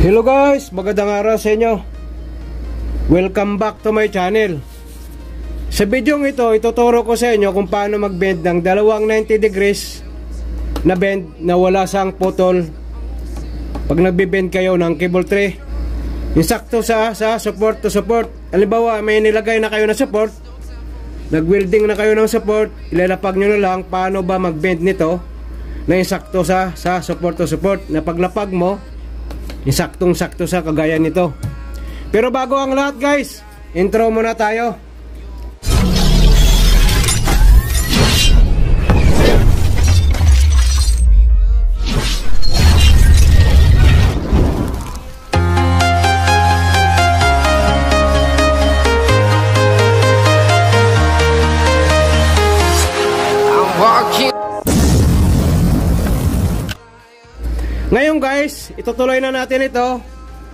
Hello guys, magandang araw sa inyo. Welcome back to my channel. Sa video ito, ituturo ko sa inyo kung paano mag-bend ng dalawang 90 degrees na bend na wala sang putol. Pag nagbe-bend kayo ng cable tray yung sakto sa, sa support to support. Halimbawa may nilagay na kayo na support nag-welding na kayo ng support ilalapag nyo na lang paano ba mag-bend nito na yung sakto sa, sa support to support. Na paglapag mo yung saktong sakto sa kagaya nito. Pero bago ang lahat guys intro muna tayo Ngayon guys, itutuloy na natin ito.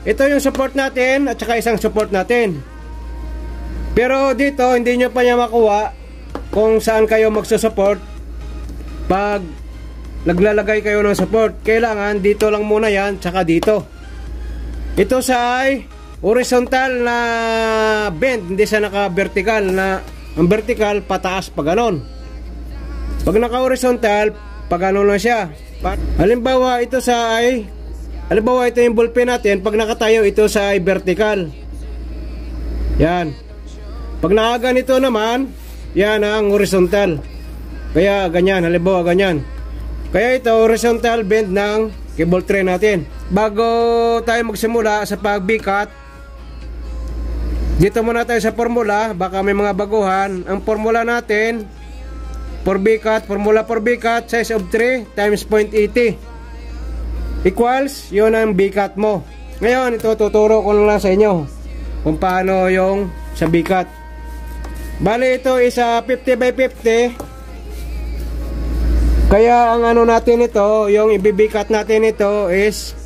Ito yung support natin at saka isang support natin. Pero dito, hindi nyo pa niya makuha kung saan kayo magsusupport pag naglalagay kayo ng support. Kailangan dito lang muna yan, tsaka dito. Ito sa ay horizontal na bend, hindi sa naka-vertical na ang vertical pataas pa ganon. Pag naka-horizontal, pag ano na siya. Halimbawa, ito sa ay, halimbawa ito yung ballpen natin, pag nakatayo, ito sa ay vertical. Yan. Pag nakaganito naman, yan ang horizontal. Kaya ganyan, halimbawa ganyan. Kaya ito, horizontal bend ng cable tray natin. Bago tayo magsimula sa pagbikat, dito muna tayo sa formula, baka may mga baguhan. Ang formula natin, 4 bikat, formula 4 bikat, size of 3 times 0.80 equals, yun ang bikat mo. Ngayon, ito tuturo ko lang sa inyo kung paano yung sa bikat. Bali, ito is a 50 by 50. Kaya ang ano natin ito, yung ibibikat natin ito is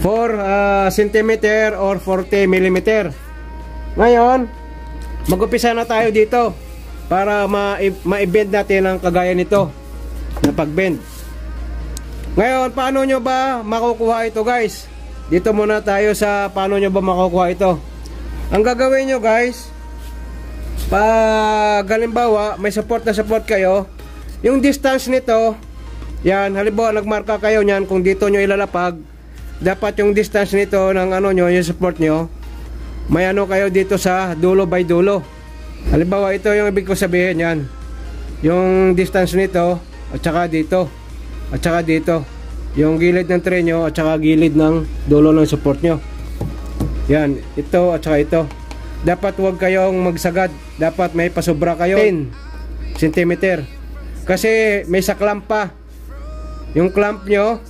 4 uh, cm or 40 mm. Ngayon, mag-upisa na tayo dito para ma- ma-bend natin ang kagaya nito na pag-bend. Ngayon, paano nyo ba makukuha ito guys? Dito muna tayo sa paano nyo ba makukuha ito. Ang gagawin nyo guys, pag halimbawa may support na support kayo, yung distance nito, yan, halimbawa nagmarka kayo niyan kung dito nyo ilalapag, dapat yung distance nito ng ano nyo, yung support nyo, may ano kayo dito sa dulo by dulo. Halimbawa, ito yung ibig ko sabihin yan. Yung distance nito, at saka dito. At saka dito. Yung gilid ng tray nyo, at saka gilid ng dulo ng support nyo. Yan, ito at saka ito. Dapat huwag kayong magsagad. Dapat may pasobra kayo. 10 cm. Kasi may sa clamp pa. Yung clamp nyo,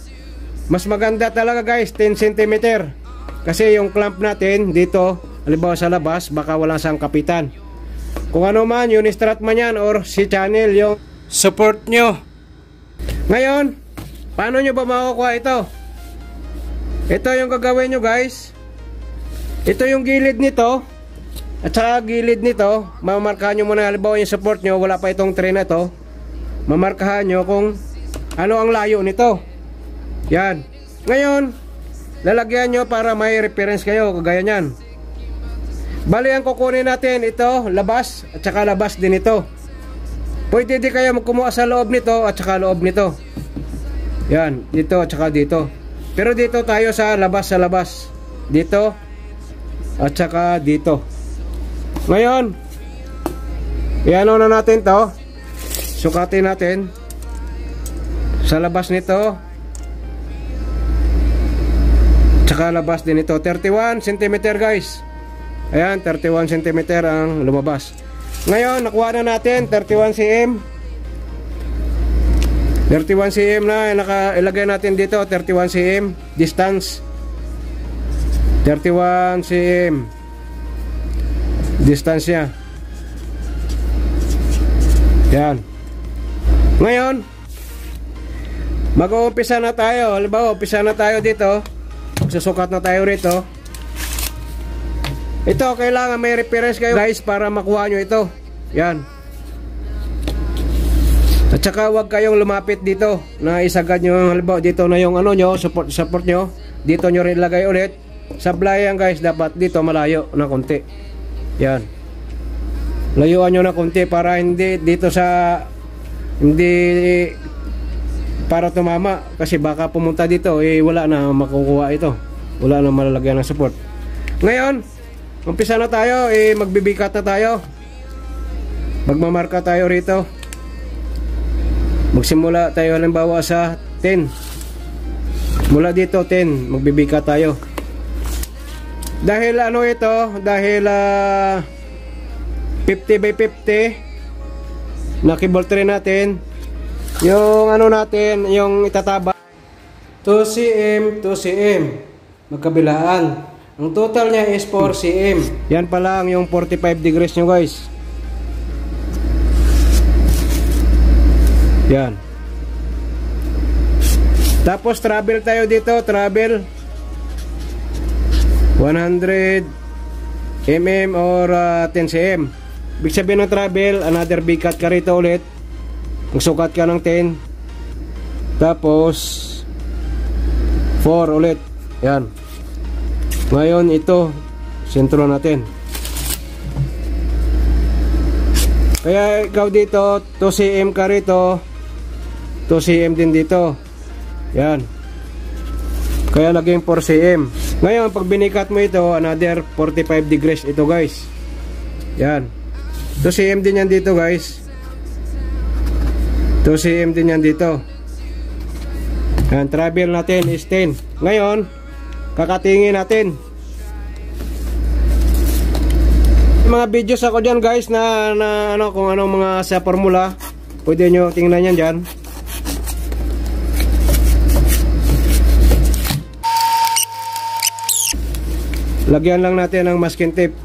mas maganda talaga guys, 10 cm. Kasi yung clamp natin dito, halimbawa sa labas, baka wala sang kapitan. Kung ano man, Unistrat man yan or si channel yung support nyo. Ngayon, paano nyo ba makukuha ito? Ito yung gagawin nyo guys. Ito yung gilid nito. At saka gilid nito, mamarkahan nyo muna halimbawa yung support nyo, wala pa itong tray na to. Mamarkahan nyo kung ano ang layo nito. Yan. Ngayon, lalagyan nyo para may reference kayo, kagaya nyan. Bali ang kukunin natin ito, labas at saka labas din ito. Pwede di kayo kumuha sa loob nito at saka loob nito. Yan, dito at saka dito. Pero dito tayo sa labas sa labas. Dito at saka dito. Ngayon, iano na natin to. Sukatin natin. Sa labas nito. Tsaka labas din ito. 31 cm guys. Ayan, 31 cm ang lumabas. Ngayon, nakuha na natin 31 cm. 31 cm na naka ilagay natin dito 31 cm distance. 31 cm distance niya. Yan. Ngayon, mag-uumpisa na tayo. Halimbawa, umpisa na tayo dito. Susukat na tayo rito. Ito, kailangan may reference kayo guys para makuha nyo ito. Yan. At saka huwag kayong lumapit dito na isagad nyo halimbawa dito na yung ano nyo, support, support nyo. Dito nyo rin lagay ulit. Sablayan guys, dapat dito malayo na konti. Yan. Layuan nyo na konti para hindi dito sa hindi para tumama kasi baka pumunta dito eh wala na makukuha ito. Wala na malalagyan ng support. Ngayon, umpisa na tayo, eh magbibikat na tayo. Magmamarka tayo rito. Magsimula tayo halimbawa sa 10. Mula dito 10, magbibikat tayo. Dahil ano ito, dahil ah, 50 by 50 na keyboard tray natin, yung ano natin, yung itataba 2 cm, 2 cm magkabilaan. Ang total niya is 4 cm. Yan pa lang yung 45 degrees nyo guys. Yan. Tapos travel tayo dito, travel 100 mm or uh, 10 cm. Ibig sabihin ng travel, another big cut ka rito ulit. Magsukat ka ng 10. Tapos 4 ulit. Yan. Ngayon ito, sentro natin. Kaya ikaw dito, 2 cm ka rito, 2 cm din dito. Yan. Kaya laging 4 cm. Ngayon, pag binikat mo ito, another 45 degrees ito guys. Yan. 2 cm din yan dito guys. 2 cm din yan dito. Yan, travel natin is 10. Ngayon, kakatingin natin. Yung mga videos ako diyan guys na, na ano kung anong mga sa formula. Pwede nyo tingnan yan diyan. Lagyan lang natin ng masking tape.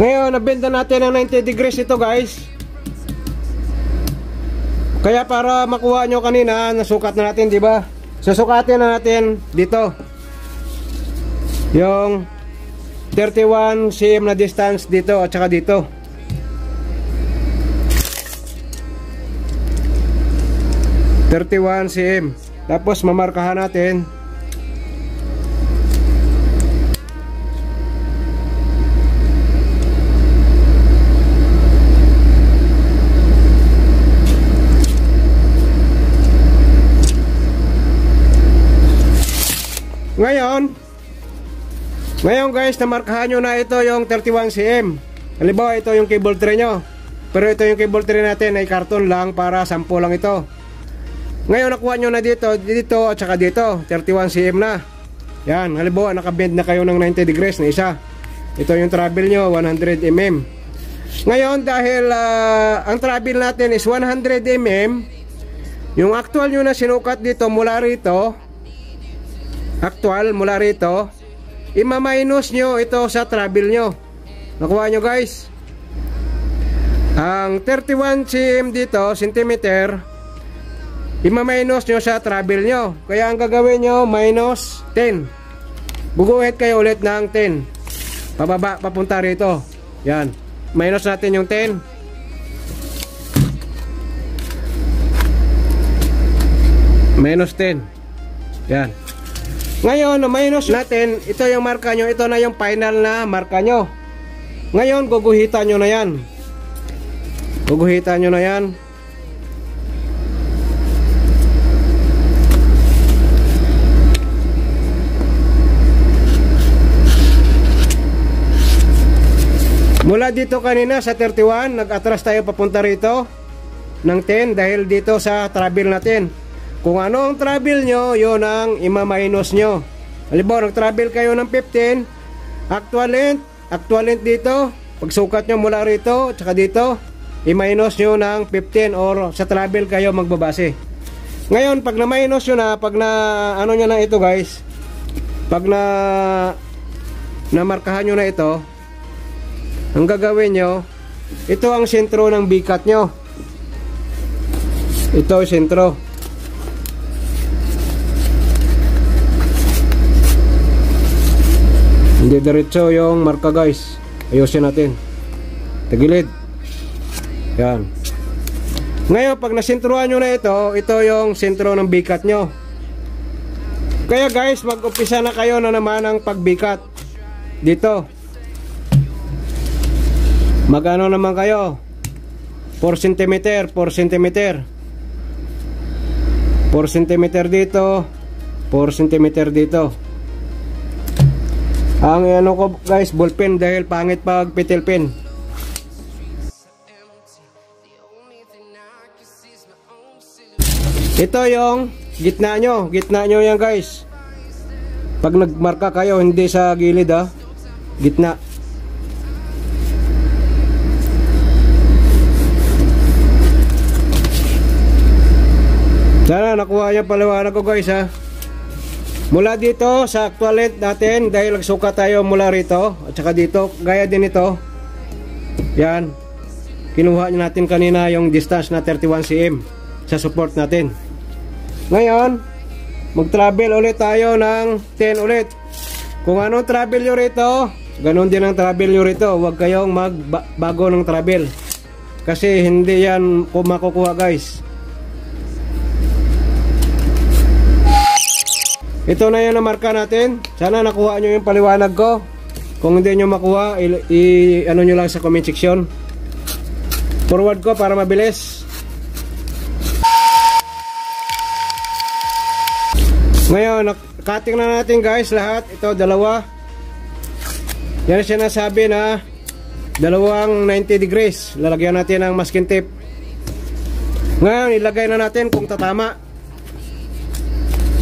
Ngayon, nabenta natin ng 90 degrees ito guys. Kaya para makuha nyo kanina, nasukat na natin, di ba? Susukatin na natin dito. Yung 31 cm na distance dito at saka dito. Thirty-one cm. Tapos mamarkahan natin Ngayon, ngayon guys, namarkahan nyo na ito yung 31 cm. Halimbawa, ito yung cable tray nyo. Pero ito yung cable tray natin ay karton lang para 10 lang ito. Ngayon, nakuha nyo na dito, dito at saka dito, 31 cm na. Yan, halimbawa, nakabend na kayo ng 90 degrees na isa. Ito yung travel nyo, 100 mm. Ngayon, dahil ah, ang travel natin is 100 mm, yung actual nyo na sinukat dito mula rito, actual mula rito, ima-minus nyo ito sa travel nyo. Nakuha nyo guys. Ang 31 cm dito, centimeter, ima-minus nyo sa travel nyo. Kaya ang gagawin nyo, minus 10. Buguhit kayo ulit ng 10. Pababa, papunta rito. Yan. Minus natin yung 10. Minus 10. Yan. Ngayon, minus natin, ito yung marka nyo, ito na yung final na marka nyo. Ngayon, guguhitan nyo na yan. Guguhitan nyo na yan. Mula dito kanina sa 31, nag-atras tayo papunta rito ng 10 dahil dito sa travel natin. Kung ano ang travel nyo, yun ang ima-minus nyo. Halimbawa, nag-travel kayo ng 15, actual length, actual length dito, pagsukat nyo mula rito, tsaka dito, i-minus nyo ng 15 or sa travel kayo magbabase. Ngayon, pag na-minus nyo na, pag na, ano nyo na ito guys, pag na, namarkahan nyo na ito, ang gagawin nyo, ito ang sentro ng bikat nyo. Ito sentro. Hindi diretso yung marka guys. Ayusin natin. Tagilid. Yan. Ngayon, pag nasintruhan nyo na ito, ito yung sentro ng bikat nyo. Kaya guys, mag-upisa na kayo na naman ang pagbikat. Dito. Magano naman kayo? 4 cm, 4 cm. 4 cm dito, 4 cm dito. Ang ano ko guys, ballpen dahil pangit pag petal pen. Ito yung gitna nyo. Gitna nyo yan guys. Pag nagmarka kayo, hindi sa gilid ha. Gitna. Sana nakuha niyo paliwanag ko guys ha. Mula dito sa actual length natin dahil nagsuka tayo mula rito at saka dito gaya din ito. Yan. Kinuha natin kanina yung distance na 31 cm sa support natin. Ngayon, mag-travel ulit tayo ng 10 ulit. Kung anong travel nyo rito, ganun din ang travel nyo rito. Huwag kayong magbago ng travel. Kasi hindi yan makukuha guys. Ito na yung namarka natin. Sana nakuha nyo yung paliwanag ko. Kung hindi nyo makuha, i, i- ano nyo lang sa comment section. Forward ko para mabilis. Ngayon, cutting na natin guys lahat. Ito, dalawa. Yan siya nasabi na dalawang 90 degrees. Lalagyan natin ng masking tape. Ngayon, ilagay na natin kung tatama.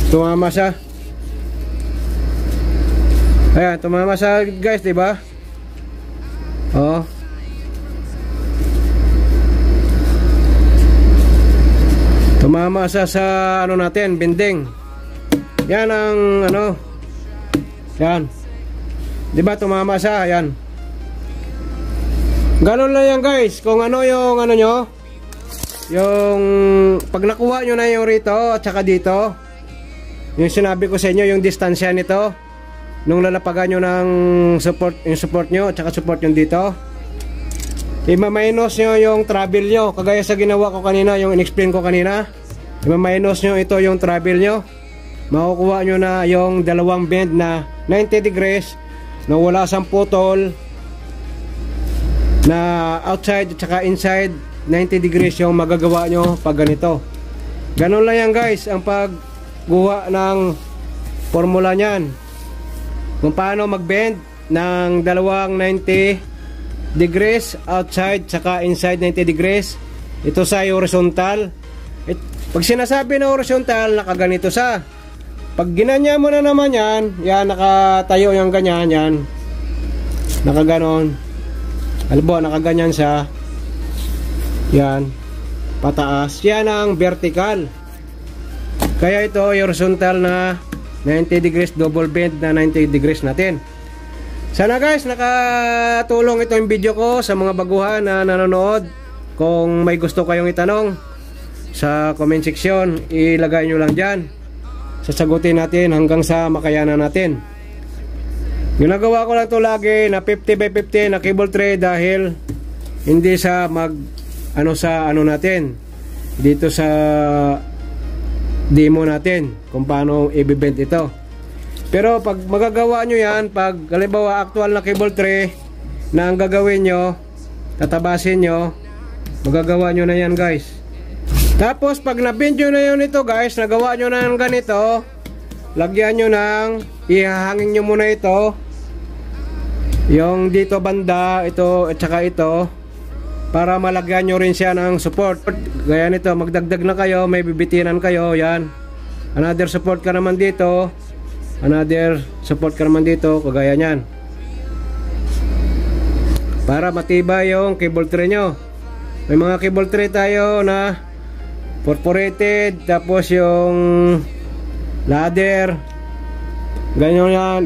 Tumama siya. Ayan, tumama siya guys, di ba? Oh. Tumama siya sa ano natin, bending. Yan ang ano. Yan. 'Di ba tumama siya? Yan. Ganun lang yan guys. Kung ano yung ano nyo. Yung pag nakuha nyo na yung rito at saka dito. Yung sinabi ko sa inyo yung distansya nito. Nung lalapagan nyo ng support, yung support nyo at saka support nyo dito. Ima-minus nyo yung travel nyo. Kagaya sa ginawa ko kanina, yung in-explain ko kanina. Ima-minus nyo ito yung travel nyo makukuha nyo na yung dalawang bend na 90 degrees na wala sang putol na outside at saka inside 90 degrees yung magagawa nyo pag ganito ganun lang yan guys ang pagguha ng formula nyan kung paano mag bend ng dalawang 90 degrees outside saka inside 90 degrees ito sa horizontal It, pag sinasabi na horizontal nakaganito sa pag ginanya mo na naman yan, yan, nakatayo yung ganyan, yan. Nakaganon. Albo, nakaganyan siya. Yan. Pataas. Yan ang vertical. Kaya ito, horizontal na 90 degrees, double bend na 90 degrees natin. Sana guys, nakatulong ito yung video ko sa mga baguhan na nanonood. Kung may gusto kayong itanong sa comment section, ilagay nyo lang dyan sasagutin natin hanggang sa makayanan natin. Ginagawa ko lang to lagi na 50 by 50 na cable tray dahil hindi sa mag ano sa ano natin dito sa demo natin kung paano i-bend ito. Pero pag magagawa nyo yan, pag halimbawa actual na cable tray na ang gagawin nyo, tatabasin nyo, magagawa nyo na yan guys. Tapos pag na-bend nyo na yun ito guys, nagawa nyo na ng ganito, lagyan nyo ng, ihahangin nyo muna ito, yung dito banda, ito at saka ito, para malagyan nyo rin siya ng support. Gaya nito, magdagdag na kayo, may bibitinan kayo, yan. Another support ka naman dito, another support ka naman dito, kagaya nyan. Para matibay yung cable tray nyo. May mga cable tray tayo na perforated tapos yung ladder ganyan yan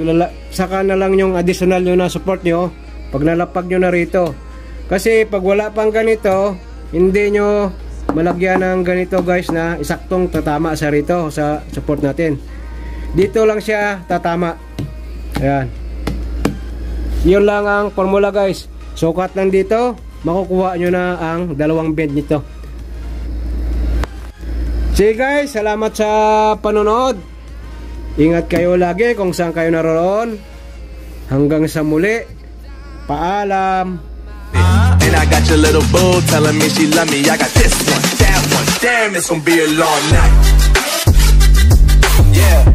saka na lang yung additional nyo na support nyo pag nalapag nyo na rito kasi pag wala pang ganito hindi nyo malagyan ng ganito guys na isaktong tatama sa rito sa support natin dito lang siya tatama ayan Yun lang ang formula guys. Sukat lang dito, makukuha nyo na ang dalawang bend nito. Sige guys, salamat sa panonood. Ingat kayo lagi kung saan kayo naroon. Hanggang sa muli. Paalam. I got your little boo telling me she love me. I got this one, that one. Damn, it's gonna be a long night. Yeah.